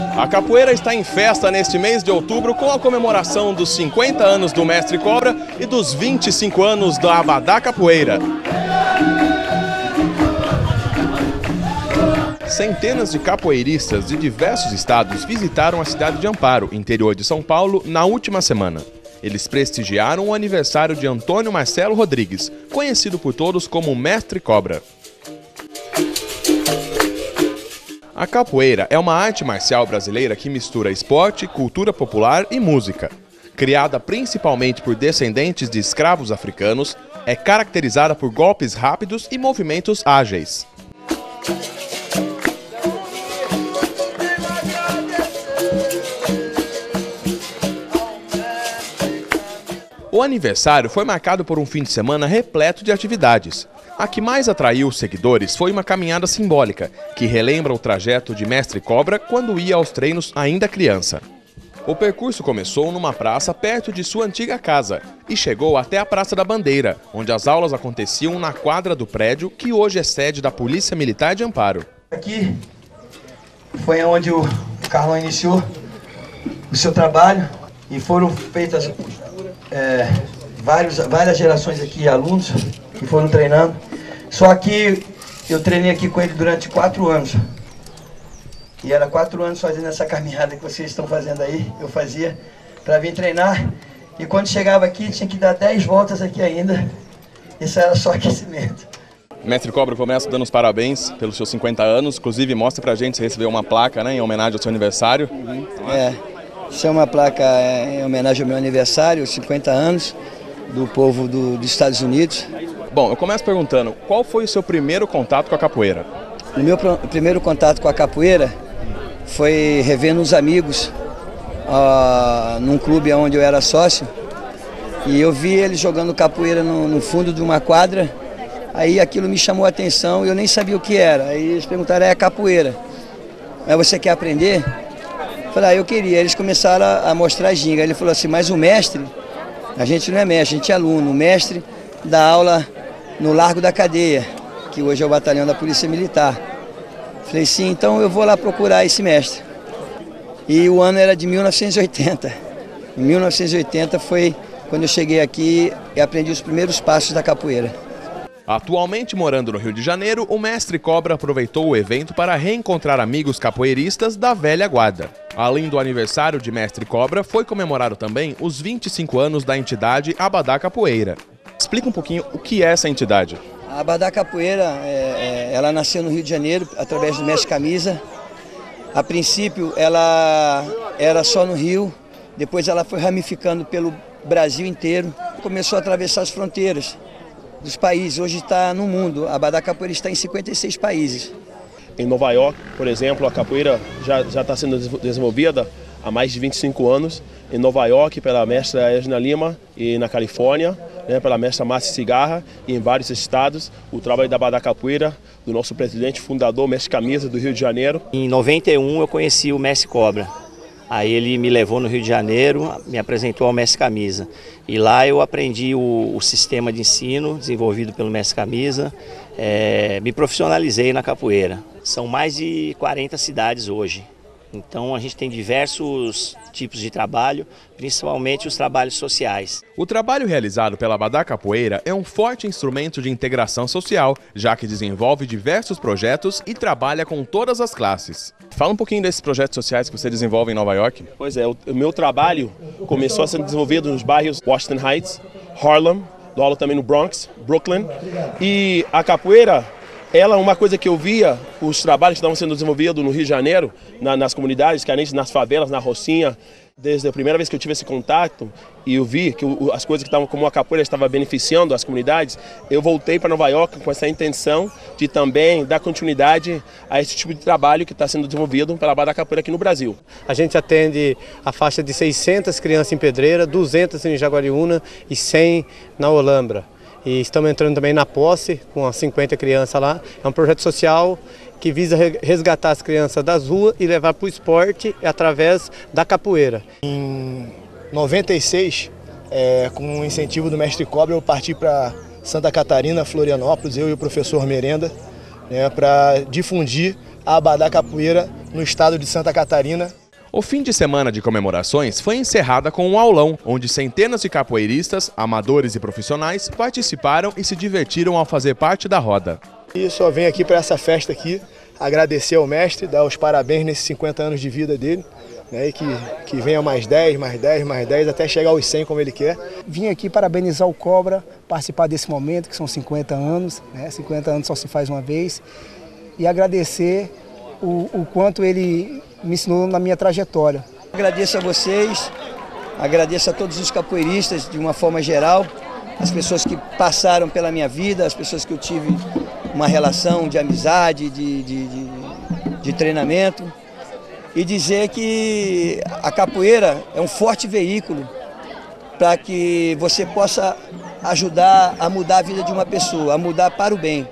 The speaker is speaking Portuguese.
A capoeira está em festa neste mês de outubro com a comemoração dos 50 anos do Mestre Cobra e dos 25 anos da Abadá Capoeira. Centenas de capoeiristas de diversos estados visitaram a cidade de Amparo, interior de São Paulo, na última semana. Eles prestigiaram o aniversário de Antônio Marcelo Rodrigues, conhecido por todos como Mestre Cobra. A capoeira é uma arte marcial brasileira que mistura esporte, cultura popular e música. Criada principalmente por descendentes de escravos africanos, é caracterizada por golpes rápidos e movimentos ágeis. O aniversário foi marcado por um fim de semana repleto de atividades. A que mais atraiu os seguidores foi uma caminhada simbólica, que relembra o trajeto de Mestre Cobra quando ia aos treinos ainda criança. O percurso começou numa praça perto de sua antiga casa e chegou até a Praça da Bandeira, onde as aulas aconteciam na quadra do prédio que hoje é sede da Polícia Militar de Amparo. Aqui foi onde o Carlão iniciou o seu trabalho e foram feitas é, vários, várias gerações aqui, alunos, que foram treinando. Só que eu treinei aqui com ele durante quatro anos. E era quatro anos fazendo essa caminhada que vocês estão fazendo aí, eu fazia, para vir treinar. E quando chegava aqui, tinha que dar dez voltas aqui ainda. Isso era só aquecimento. Mestre Cobra começa dando os parabéns pelos seus 50 anos, inclusive mostra pra gente se recebeu uma placa né, em homenagem ao seu aniversário. Uhum. É, isso é uma placa em homenagem ao meu aniversário, 50 anos, do povo do, dos Estados Unidos. Bom, eu começo perguntando, qual foi o seu primeiro contato com a capoeira? O meu pr primeiro contato com a capoeira foi revendo uns amigos uh, num clube onde eu era sócio. E eu vi eles jogando capoeira no, no fundo de uma quadra. Aí aquilo me chamou a atenção e eu nem sabia o que era. Aí eles perguntaram, é a capoeira. Mas você quer aprender? Falei, ah, eu queria. Eles começaram a, a mostrar a ginga. Ele falou assim, mas o mestre, a gente não é mestre, a gente é aluno. O mestre dá aula no Largo da Cadeia, que hoje é o batalhão da Polícia Militar. Falei, sim, então eu vou lá procurar esse mestre. E o ano era de 1980. Em 1980 foi quando eu cheguei aqui e aprendi os primeiros passos da capoeira. Atualmente morando no Rio de Janeiro, o mestre Cobra aproveitou o evento para reencontrar amigos capoeiristas da velha guarda. Além do aniversário de mestre Cobra, foi comemorado também os 25 anos da entidade Abadá Capoeira. Explica um pouquinho o que é essa entidade. A Abadá Capoeira, é, é, ela nasceu no Rio de Janeiro através do mestre Camisa. A princípio ela era só no Rio, depois ela foi ramificando pelo Brasil inteiro, começou a atravessar as fronteiras dos países. Hoje está no mundo. A Abadá Capoeira está em 56 países. Em Nova York, por exemplo, a capoeira já está sendo desenvolvida há mais de 25 anos. Em Nova York, pela mestra Edna Lima, e na Califórnia, né, pela mestra Márcia Cigarra, e em vários estados, o trabalho da Abadá Capoeira, do nosso presidente fundador, mestre Camisa, do Rio de Janeiro. Em 91 eu conheci o mestre Cobra. Aí ele me levou no Rio de Janeiro, me apresentou ao Mestre Camisa. E lá eu aprendi o, o sistema de ensino desenvolvido pelo Mestre Camisa, é, me profissionalizei na capoeira. São mais de 40 cidades hoje. Então a gente tem diversos tipos de trabalho, principalmente os trabalhos sociais. O trabalho realizado pela Badá Capoeira é um forte instrumento de integração social, já que desenvolve diversos projetos e trabalha com todas as classes. Fala um pouquinho desses projetos sociais que você desenvolve em Nova York. Pois é, o meu trabalho começou a ser desenvolvido nos bairros Washington Heights, Harlem, dou aula também no Bronx, Brooklyn. E a capoeira ela é uma coisa que eu via, os trabalhos que estavam sendo desenvolvidos no Rio de Janeiro, na, nas comunidades carentes, nas favelas, na Rocinha, desde a primeira vez que eu tive esse contato e eu vi que o, as coisas que estavam como a capoeira estava beneficiando as comunidades, eu voltei para Nova York com essa intenção de também dar continuidade a esse tipo de trabalho que está sendo desenvolvido pela Bada Capoeira aqui no Brasil. A gente atende a faixa de 600 crianças em Pedreira, 200 em Jaguariúna e 100 na Olambra. E estamos entrando também na posse com as 50 crianças lá. É um projeto social que visa resgatar as crianças das ruas e levar para o esporte através da capoeira. Em 96, é, com o incentivo do mestre Cobra, eu parti para Santa Catarina, Florianópolis, eu e o professor Merenda, né, para difundir a Abadá Capoeira no estado de Santa Catarina. O fim de semana de comemorações foi encerrada com um aulão, onde centenas de capoeiristas, amadores e profissionais participaram e se divertiram ao fazer parte da roda. E só venho aqui para essa festa aqui, agradecer ao mestre, dar os parabéns nesses 50 anos de vida dele, né, e que, que venha mais 10, mais 10, mais 10, até chegar aos 100 como ele quer. Vim aqui parabenizar o Cobra, participar desse momento, que são 50 anos, né, 50 anos só se faz uma vez, e agradecer o, o quanto ele me ensinou na minha trajetória. Agradeço a vocês, agradeço a todos os capoeiristas de uma forma geral, as pessoas que passaram pela minha vida, as pessoas que eu tive uma relação de amizade, de, de, de, de treinamento. E dizer que a capoeira é um forte veículo para que você possa ajudar a mudar a vida de uma pessoa, a mudar para o bem.